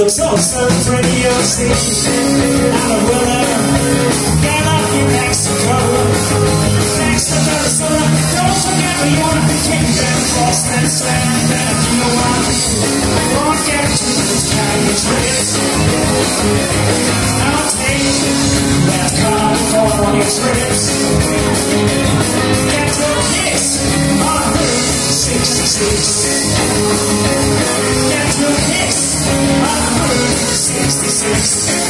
looks so so pretty, you'll see. Out of Willow, get up in Mexico. To Arizona, don't forget you wanna be king. Then Boston, San that you want. Won't get to this kind of trips. I'll take that California trips. Get your kicks on Route 66. Jesus.